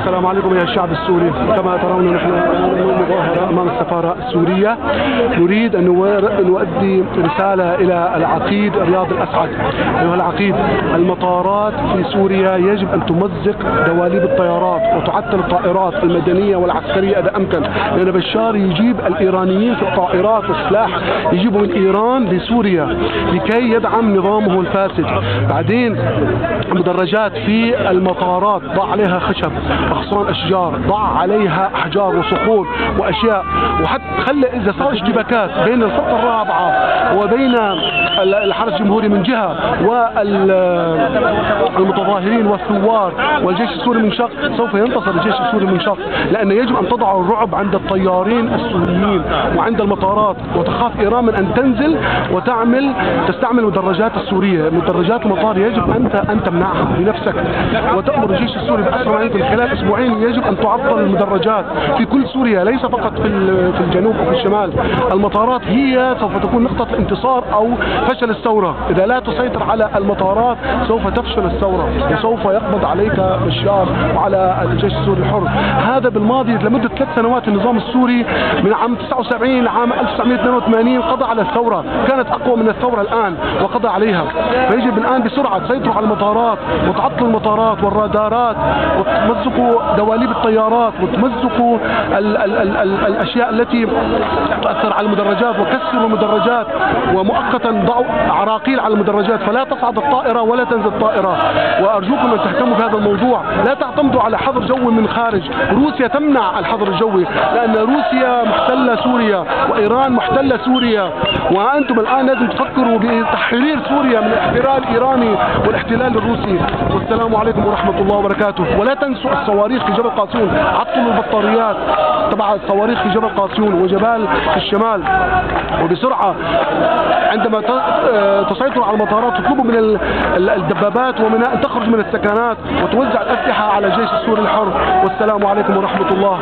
السلام عليكم يا الشعب السوري كما ترون نحن أمام السفارة السورية نريد أن نؤدي رسالة إلى العقيد رياض الأسعد. أيها العقيد المطارات في سوريا يجب أن تمزق دواليب الطيارات وتعطل الطائرات المدنية والعسكرية إذا أمكن. لأن بشار يجيب الإيرانيين في الطائرات والسلاح يجيبوا من إيران لسوريا لكي يدعم نظامه الفاسد. بعدين مدرجات في المطارات ضع عليها خشب أغصان أشجار ضع عليها أحجار وصخور واشياء وحتى خلى إذا صار اشتباكات بين الفرقه الرابعة وبين ال- الحرس الجمهوري من جهة والمتظاهرين والثوار والجيش السوري من شق سوف ينتصر الجيش السوري من شق لأن يجب أن تضع الرعب عند الطيارين السوريين وعند المطارات وتخاف إيران من أن تنزل وتعمل تستعمل المدرجات السورية. مدرجات المطار يجب انت أن تمنعها بنفسك. وتأمر الجيش السوري بأسرع يمكن خلال أسبوعين يجب أن تعطل المدرجات في كل سوريا. ليس فقط في ال- في الجنوب أو في الشمال. المطارات هي سوف تكون نقطة الانتصار أو فشل الثورة. إذا لا تسيطر على المطارات سوف تفشل الثورة. وسوف يقبض عليك بشار وعلى الجيش السوري الحر. هذا بالماضي لمدة ثلاث سنوات النظام السوري من عام 79 لعام 1982 قضى على الثورة. كانت أقوى من الثورة الآن وقضى عليها. فيجب الآن بسرعة تسيطروا على المطارات وتعطلوا المطارات والرادارات وتمزقوا دواليب الطيارات وتمزقوا ال ال ال الأشياء التي تؤثر على المدرجات وكسروا المدرجات ومؤقتا ضعوا عراقيل على المدرجات فلا تصعد الطائرة ولا تنزل الطائرة. وأرجوكم أن تهتموا بهذا الموضوع. لا تعتمدوا على حظر جوي من خارج. روسيا تمنع الحظر الجوي لأن روسيا محتلة سوريا وإيران محتلة سوريا. وأنتم الآن لازم تفكروا بتحرير سوريا من الاحتلال الإيراني والاحتلال الروسي. والسلام عليكم ورحمة الله وبركاته. ولا تنسوا الصواريخ في جبل قاسيون. عطلوا البطاريات. تبع الصواريخ في جبل قاسيون وجبال في الشمال. وبسرعة عندما آه، تسيطروا على المطارات تطلبوا من ال- ال- الدبابات ومن ان تخرج من السكنات وتوزع الأسلحة على الجيش السوري الحر. والسلام عليكم ورحمة الله.